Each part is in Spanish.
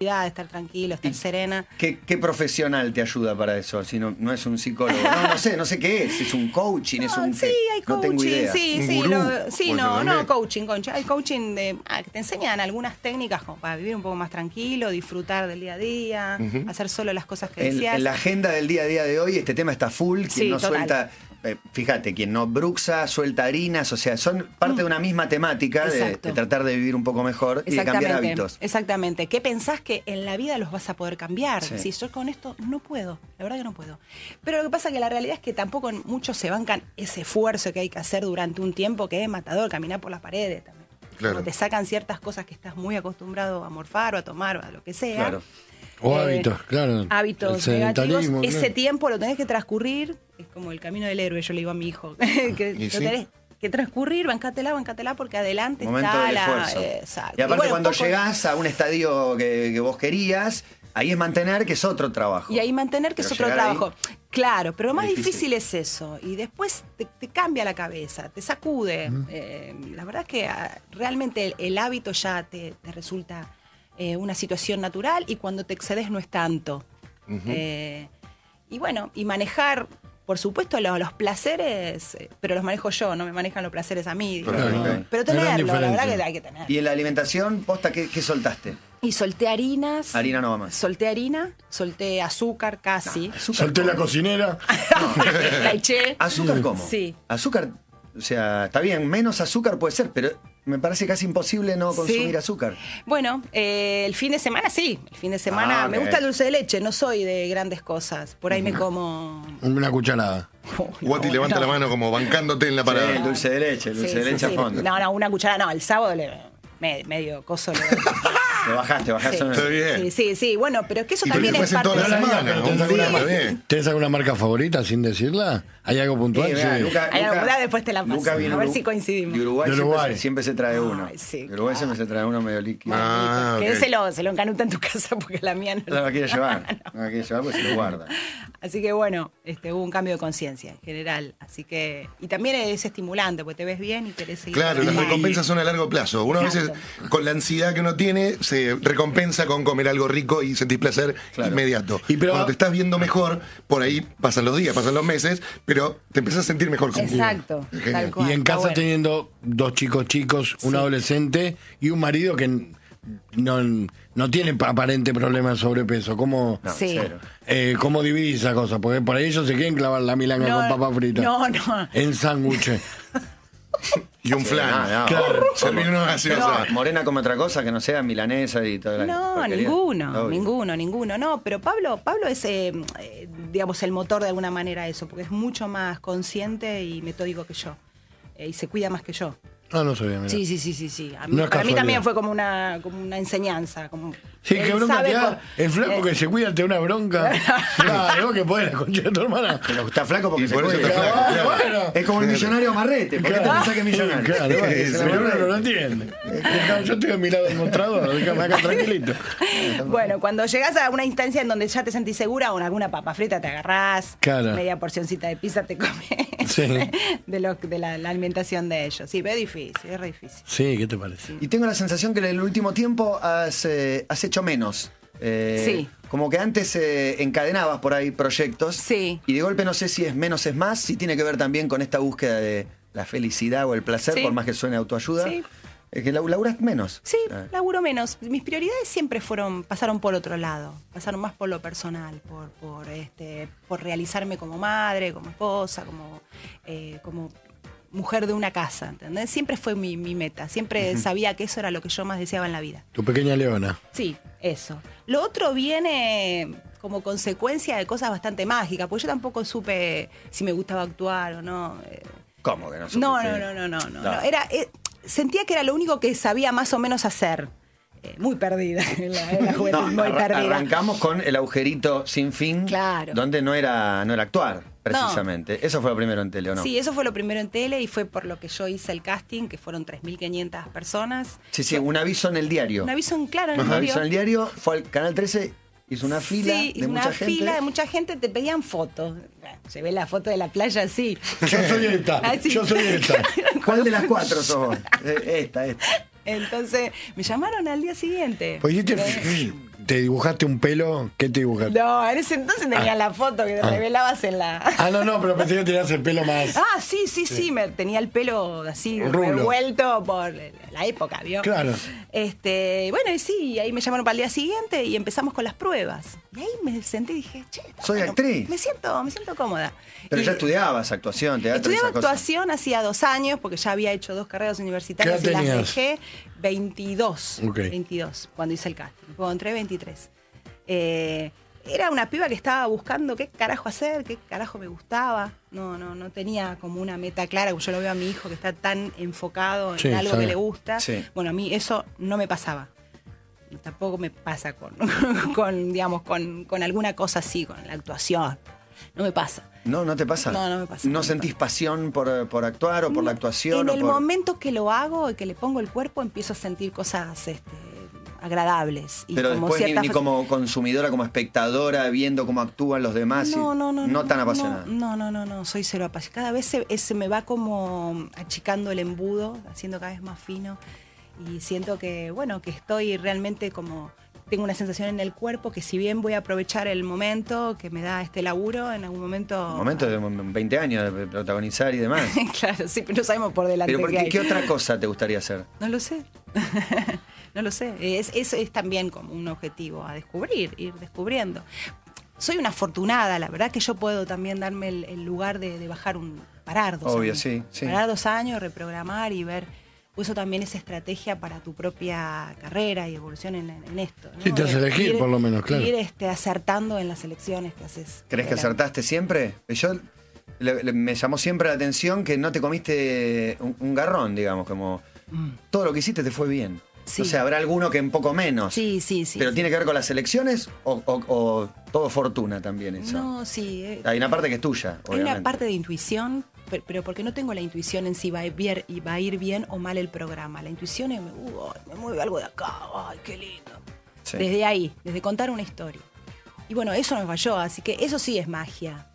estar tranquilo, estar serena. ¿Qué, qué profesional te ayuda para eso? Si no, no es un psicólogo. No, no sé, no sé qué es. Es un coaching, es un. sí, hay no tengo coaching, idea. sí, ¿Un sí, gurú? lo- sí, no, no, coaching, coaching. Hay coaching de, ah, que te enseñan algunas técnicas como para vivir un poco más tranquilo, disfrutar del día a día, hacer solo las cosas que En, decías. en la agenda del día a día de hoy, este tema está full. Quien Sí, no total. suelta. Eh, fíjate, quien no bruxa, suelta harinas, o sea, son parte de una misma temática de, tratar de vivir un poco mejor y de cambiar hábitos. Exactamente. ¿Qué pensás que en la vida los vas a poder cambiar? Sí. Si yo con esto no puedo, la verdad que no puedo. Pero lo que pasa es que la realidad es que tampoco muchos se bancan ese esfuerzo que hay que hacer durante un tiempo que es matador, caminar por las paredes también. Claro. Te sacan ciertas cosas que estás muy acostumbrado a morfar o a tomar o a lo que sea. Claro. O Eh, hábitos, claro. Hábitos negativos. Ese claro. tiempo lo tenés que transcurrir, como el camino del héroe, yo le digo a mi hijo. que Y lo sí. tenés que transcurrir, bancátela, bancátela, porque adelante Momento está la. esfuerzo. Exacto. Y aparte, bueno, cuando poco- llegás a un estadio que, que vos querías, ahí es mantener, que es otro trabajo. Y ahí mantener que Pero es otro ahí- trabajo. Claro, pero lo más difícil. difícil. es eso. Y después te, te cambia la cabeza, te sacude. Eh, la verdad es que ah, realmente el, el hábito ya te, te resulta eh, una situación natural y cuando te excedes no es tanto. Eh, y bueno, y manejar, por supuesto, lo- los, placeres, eh, pero los manejo yo, no me manejan los placeres a mí. Ok. Pero tenerlo, la verdad que hay que tener. Y en la alimentación, posta, ¿qué, qué soltaste? Y solté harinas. Harina no va más. Solté harina, solté azúcar casi. Azúcar Solté la cocinera. la eché. ¿Azúcar cómo? Sí. Azúcar, o sea, está bien, menos azúcar puede ser, pero me parece casi imposible no consumir Sí. azúcar. Bueno, eh, el fin de semana sí. El fin de semana Ah, me ok. gusta el dulce de leche, no soy de grandes cosas. Por ahí me como. Una cucharada. Guati No, levanta no. la mano como bancándote en la Sí, el parada. dulce de leche, el dulce Sí, de leche sí. a fondo. No, no, una cucharada no. El sábado le, me- medio coso. le- Te bajaste, bajaste. Sí. una- Está bien. Sí, sí, sí. Bueno, pero es que eso Y también es parte de la semanas, ¿Tenés un alguna, día, bebé. ¿Tenés alguna marca favorita sin decirla? ¿Hay algo puntual? Sí, mirá, Sí. Luca- Hay Luca- alguna, después te la paso. Luca viene A ver Uru- si coincidimos. De Uruguay, De siempre Uruguay. se- Siempre, se trae uno. Ay, sí, de Uruguay siempre se trae uno medio líquido. Ah, que ese lo, se lo encanuta en tu casa porque la mía no. No la quiere llevar. No la quiere llevar porque se lo guarda. Así que bueno, este, hubo un cambio de conciencia en general. Así que. Y también es estimulante porque te ves bien y querés seguir. Claro, las recompensas son a largo plazo. Uno a veces, con la ansiedad que uno tiene, se recompensa con comer algo rico y sentir placer Claro. inmediato. Y pero- Cuando te estás viendo mejor, por ahí pasan los días, pasan los meses, pero te empezás a sentir mejor. Exacto. Tal cual, Y en casa bueno. teniendo dos chicos chicos, un Sí. adolescente y un marido que no, no tiene aparente problema de sobrepeso. ¿Cómo, No, Sí. eh, ¿Cómo dividís esa cosa? Porque por ahí ellos se quieren clavar la milanga No, con papa frita. no, no. En sándwiches. Y un flan. no, no. Claro, servir una gaseosa. No, Morena come otra cosa que no sea milanesa y toda la No, ninguno, Obvio. ninguno, ninguno. No, pero Pablo, Pablo es, eh, eh, digamos, el motor de alguna manera de eso, porque es mucho más consciente y metódico que yo. Eh, y se cuida más que yo. Ah, no sabía, mira. Sí, sí, sí, sí, sí. A mí- No para mí también fue como una, como una enseñanza. Como, Sí, qué bronca te da. con- El flaco eh, que se cuida te da una bronca. Claro, que podés la concha de tu hermana. Pero está flaco porque Y se por eso cuida. está flaco. Ah, claro. bueno. Es como el millonario amarrete. ¿Por qué te pensás que es millonario? Claro, bueno, Es el pero uno no lo entiende. Yo estoy a mi lado del mostrador, déjame acá tranquilito. Bueno, cuando llegas a una instancia en donde ya te sentís segura, con alguna papa frita te agarrás, Claro. media porcioncita de pizza te comes Sí. de, lo, de la, la alimentación de ellos. Sí, pero es difícil, es re difícil. Sí, ¿qué te parece? Y tengo la sensación que en el último tiempo has, eh, has hecho menos. Eh, Sí. Como que antes eh, encadenabas por ahí proyectos. Sí. Y de golpe no sé si es menos es más, si tiene que ver también con esta búsqueda de la felicidad o el placer, Sí. por más que suene autoayuda. Sí. Es que laburas menos. Sí, Ah. laburo menos. Mis prioridades siempre fueron, pasaron por otro lado, pasaron más por lo personal, por, por este, por realizarme como madre, como esposa, como, eh, como mujer de una casa, ¿entendés? Siempre fue mi, mi meta, siempre sabía que eso era lo que yo más deseaba en la vida. Tu pequeña leona. Sí, eso. Lo otro viene como consecuencia de cosas bastante mágicas, porque yo tampoco supe si me gustaba actuar o no. eh, ¿Cómo que no? no, no, no, no, no, No. no. Era, eh, sentía que era lo único que sabía más o menos hacer. Eh, muy perdida en la, la juventud, No, muy arra- perdida. arrancamos con el agujerito sin fin, Claro. donde no era, no era actuar, precisamente. Eso fue lo primero en tele, ¿o no? Sí, eso fue lo primero en tele y fue por lo que yo hice el casting, que fueron 3.500 personas. Sí, sí, un aviso en el diario. Un aviso en claro en el Un aviso en el diario. diario, fue al Canal 13, hizo una fila sí, de una mucha gente. fila de mucha gente, te pedían fotos. Bueno, Llevé la foto de la playa así. Yo soy esta, Ah, sí. yo soy esta. ¿Cuál de las cuatro sos vos? Eh, Esta, esta. Entonces, me llamaron al día siguiente. Pues Eh, ¿Te dibujaste un pelo? ¿Qué te dibujaste? No, en ese entonces tenía la foto que te revelabas en la. Ah, no, no, pero pensé que tenías el pelo más. Ah, sí, sí, sí, me tenía el pelo así Rulo. revuelto por la época, ¿vio? Claro. Este, bueno, y sí, ahí me llamaron para el día siguiente y empezamos con las pruebas. Y ahí me senté y dije, che, Soy actriz. Me siento, me siento cómoda. Pero Y ya estudiabas actuación, teatro y Estudiaba actuación hacía dos años, porque ya había hecho dos carreras universitarias ¿Qué y edad las tenías? dejé 22. Ok. 22, cuando hice el casting. Cuando entré 23. Eh, era una piba que estaba buscando qué carajo hacer, qué carajo me gustaba. No, no, no tenía como una meta clara. Yo lo veo a mi hijo que está tan enfocado en Sí, algo sabe. que le gusta. Sí. Bueno, a mí eso no me pasaba. Tampoco me pasa con, con digamos, con, con alguna cosa así, con la actuación. No me pasa. No, no te pasa. No, no me pasa, ¿No no sentís pasión por, por actuar o por la actuación? En o el por- momento que lo hago y que le pongo el cuerpo, empiezo a sentir cosas este, agradables. Y Pero como después ni, como consumidora, como espectadora, viendo cómo actúan los demás. y- No, no, no. No tan apasionada. No, no, no, no, soy cero apasionada. Cada vez se, se me va como achicando el embudo, haciendo cada vez más fino. Y siento que, bueno, que estoy realmente como. Tengo una sensación en el cuerpo que, si bien voy a aprovechar el momento que me da este laburo, en algún momento. Un momento de 20 años de protagonizar y demás. claro, sí, pero no sabemos por delante Pero ¿por qué otra cosa te gustaría hacer? No lo sé. no lo sé. Es, eso es también como un objetivo a descubrir, ir descubriendo. Soy una afortunada, la verdad que yo puedo también darme el, el lugar de, de bajar un. parar dos Obvio, años. sí, sí. Parar dos años, reprogramar y ver. Eso también es estrategia para tu propia carrera y evolución en, en esto. ¿no? Sí, te hace elegir, Ir- por lo menos, claro. Ir este, acertando en las elecciones que haces. ¿Crees que acertaste siempre? Yo le- le- me llamó siempre la atención que no te comiste un, un garrón, digamos, como todo lo que hiciste te fue bien. Sí. O sea, habrá alguno que un poco menos. Sí, sí, sí. Pero sí. tiene que ver con las elecciones o, o- o todo fortuna también eso. No, sí. eh, Hay una parte que es tuya, Hay una parte de intuición, pe- pero porque no tengo la intuición en si va a, ir, va a ir bien o mal el programa. La intuición es, uh, me mueve algo de acá, ay, qué lindo. Sí. Desde ahí, desde contar una historia. Y bueno, eso me falló, así que eso sí es magia.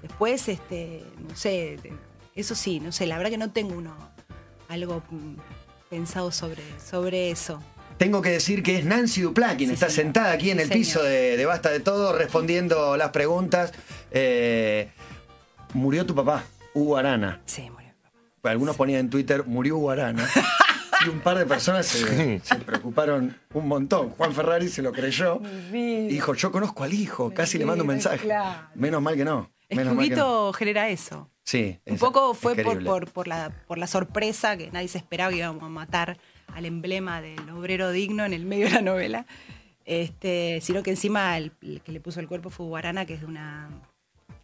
Después, este, no sé, eso sí, no sé, la verdad que no tengo uno algo mm, pensado sobre, sobre eso. Tengo que decir que es Nancy Duplá quien Sí, está señor. sentada aquí en Sí, el piso de, de Basta de Todo respondiendo las preguntas. Eh, murió tu papá, Hugo Arana. Sí, murió mi papá. Algunos ponían en Twitter, murió Hugo Arana. Y un par de personas se, se preocuparon un montón. Juan Ferrari se lo creyó. Dijo, yo conozco al hijo, casi le mando un mensaje. claro. Menos mal que no. Es que no. Huguito genera eso. Sí, Un poco fue por, por, por la, por la sorpresa que nadie se esperaba que íbamos a matar al emblema del obrero digno en el medio de la novela. Este, sino que encima el, el que le puso el cuerpo fue Guarana, que es de una,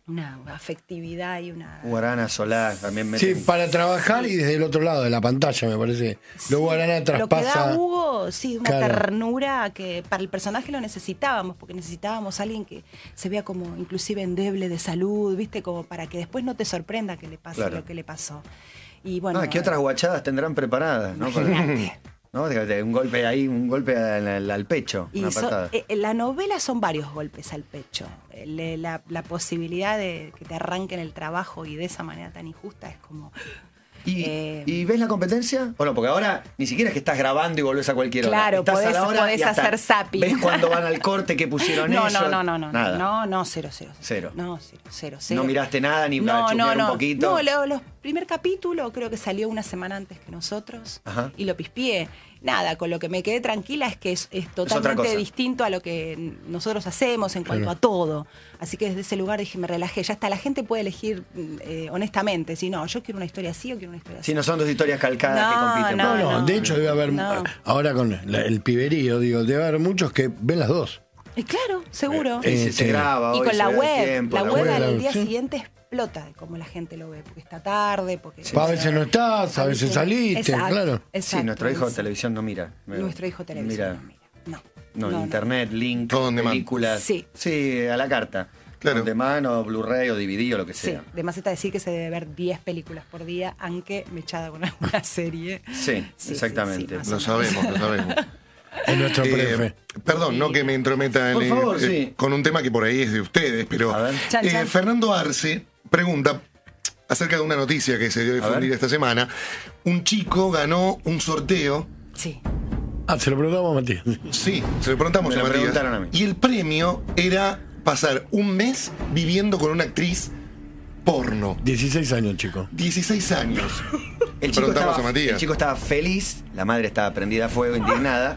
una afectividad y una. Hugo Arana, Solá, también Sí, meten- para trabajar y desde el otro lado de la pantalla, me parece. Luego Arana Lo que da traspasa. Hugo, sí, una Claro. ternura que para el personaje lo necesitábamos, porque necesitábamos a alguien que se vea como inclusive endeble de salud, ¿viste? Como para que después no te sorprenda que le pase Claro. lo que le pasó. Y bueno. Ah, ¿qué otras guachadas tendrán preparadas? ¿no? Para-. ¿no? De- de Un golpe ahí, un golpe al, pecho. Y una so- patada. eh, eh, la novela son varios golpes al pecho. Eh, la, la posibilidad de que te arranquen el trabajo y de esa manera tan injusta es como. ¿Y, eh, y ves la competencia? Bueno, porque ahora ni siquiera es que estás grabando y volvés a cualquier hora. Claro, Estás a podés- la hora podés y hasta hacer zapping. ¿Ves cuando van al corte que pusieron No, ellos? no, no, no, no, Nada. no, no, cero, cero. Cero. No, cero, cero, cero. No miraste nada ni para no, chumear no, un no. poquito. No, lo- los primer capítulo creo que salió una semana antes que nosotros Ajá. y lo pispié. Nada, con lo que me quedé tranquila es que es, es totalmente distinto a lo que nosotros hacemos en cuanto a todo. Así que desde ese lugar dije, me relajé. Ya está, la gente puede elegir eh, honestamente. Si no, yo quiero una historia así o quiero una historia así. Si no son dos historias calcadas que No, compiten. No, no, ejemplo. de hecho debe haber, No. ahora con la- el piberío, digo, debe haber muchos que ven las dos. Y claro, seguro. Y se, se Eh, graba Y hoy, con se la web, tiempo, la, la web web, al día sí. siguiente explota de cómo la gente lo ve, porque está tarde, porque... a veces no estás, a veces saliste, Exacto, claro. Sí, nuestro hijo de televisión no mira. Nuestro hijo de televisión Mira. no mira. No, No, internet, link, Todo on demand. películas. Sí. Sí, a la carta. Claro. De mano, Blu-ray o DVD o lo que Sí, sea. de más está decir que se debe ver 10 películas por día, aunque me echada con alguna serie. Sí, sí, exactamente. Lo sabemos, lo sabemos. Es nuestro Eh, prefe. perdón, no que me entrometa en- Por favor, eh, sí. con un tema que por ahí es de ustedes, pero A ver. Chan, eh, chan. Fernando Arce pregunta acerca de una noticia que se dio a difundir esta semana. Un chico ganó un sorteo Sí. Ah, se lo preguntamos a Matías. Sí, se lo preguntamos Me a lo Matías. preguntaron a mí. Y el premio era pasar un mes viviendo con una actriz porno. 16 años, chico. 16 años. El chico, Preguntamos estaba, a Matías. el chico estaba feliz, la madre estaba prendida a fuego, indignada.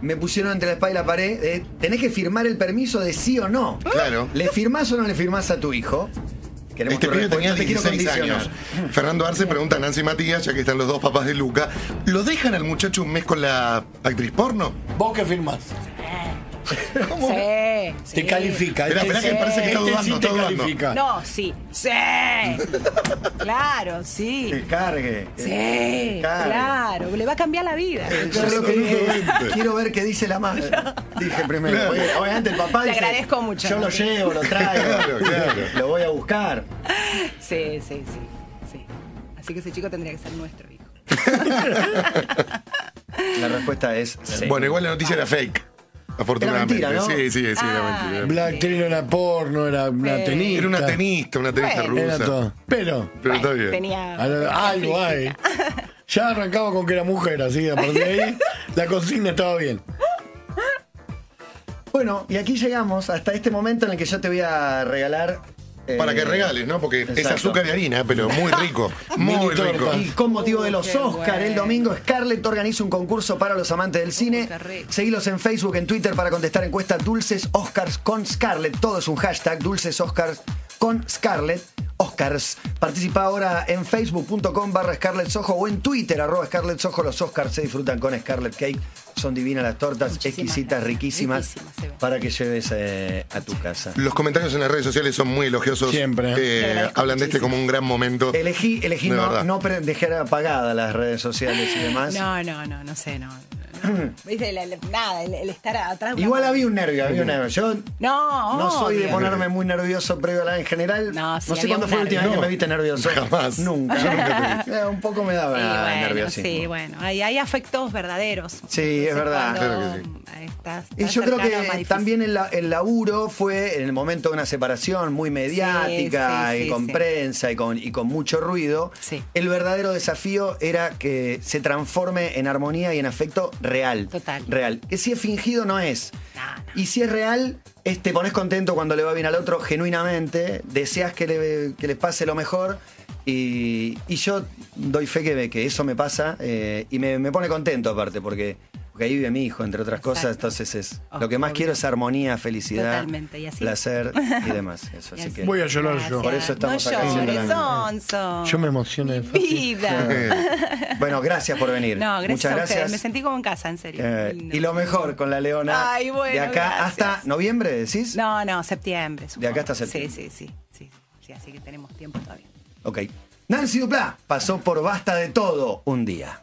Me pusieron entre la espada y la pared. tenés que firmar el permiso de sí o no. Claro. ¿Le firmás o no le firmás a tu hijo? Queremos Este tu pibe tenía respuesta, te quiero 16 años. condicionar. Fernando Arce pregunta a Nancy Matías, ya que están los dos papás de Luca, ¿lo dejan al muchacho un mes con la actriz porno? ¿Vos qué firmás? ¿Cómo? Sí, Te sí. califica. Esperá, este esperá, que parece que está Este dudando, sí está te dudando. califica. No, sí. Sí. Claro, sí. Que cargue. Sí, Que cargue. claro. Le va a cambiar la vida. Yo que dije, quiero ver qué dice la madre. Dije primero. Claro. Oye, Obviamente el papá Te dice, agradezco mucho, Yo lo llevo, lo traigo. Claro, claro. Lo voy a buscar. Sí, sí, sí. sí. Así que ese chico tendría que ser nuestro hijo. La respuesta es sí. Bueno, igual la noticia era fake. Afortunadamente. Era mentira, ¿no? Sí, sí, sí, era Ah. mentira. Black Trino era porno, era una tenista. Era una tenista, una tenista Bueno. Era rusa. todo. Pero, Pero está bien. Tenía. algo algo hay. Ya arrancaba con que era mujer, así, a partir de ahí, la consigna estaba bien. Bueno, y aquí llegamos hasta este momento en el que yo te voy a regalar. Eh, Para que regales, ¿no? Porque es azúcar y harina, pero muy rico. Muy rico. Y con motivo de los Oscar el domingo, Scarlett organiza un concurso para los amantes del cine. Seguilos en Facebook, en Twitter para contestar encuestas Dulces Oscars con Scarlett. Todo es un hashtag, Dulces Oscars con Scarlett. Oscars. Participa ahora en facebook.com barra Scarlett Soho o en Twitter arroba Scarlett Soho. Los Oscars se disfrutan con Scarlett Cake. Son divinas las tortas, Muchísimas exquisitas, gracias. riquísimas, para que lleves eh, a tu casa. Los comentarios en las redes sociales son muy elogiosos. Siempre. Eh, hablan de este como un gran momento. Elegí, elegí De no, no dejar apagadas las redes sociales y demás. No, no, no, no sé, no. no. ¿Viste? La- la- nada, el, el estar atrás. de una- Igual había un nervio, había un nervio. Yo No, no soy de obvio. ponerme muy nervioso previo a la en general. No, sí, no sé había cuándo un fue la última vez nervio. que me viste nervioso. Jamás. Nunca. Eh, un poco me daba Sí, bueno, nerviosismo. sí, bueno, hay, hay afectos verdaderos. Sí, es verdad. Claro que Estás, Y yo creo que difícil. también el, la- el laburo fue en el momento de una separación muy mediática Sí, sí, y sí, con sí. prensa y con, y con mucho ruido. Sí. El verdadero desafío era que se transforme en armonía y en afecto real. Total. Real. Que si es fingido no es. No, no. Y si es real, es, te pones contento cuando le va bien al otro genuinamente, deseas que, le- que les pase lo mejor. Y, y yo doy fe que, que eso me pasa eh, y me, me pone contento aparte, porque, porque ahí vive mi hijo, entre otras cosas. Exacto. Entonces es Oh, lo que más obvio. quiero es armonía, felicidad, Totalmente, y así. placer y demás. Eso, Y así así. que Voy a llorar Gracias. yo. Por eso estamos no acá llores. Yo me emociono de fácil. Vida. bueno, gracias por venir. No, gracias Muchas a gracias. Me sentí como en casa, en serio. Eh, y lo mejor con la Leona. Ay, bueno, de acá gracias. hasta noviembre, decís. No, no, septiembre. De acá hasta septiembre. Sí, sí, sí, sí, sí. Así que tenemos tiempo todavía. Ok. Nancy Duplá pasó por Basta de Todo un día.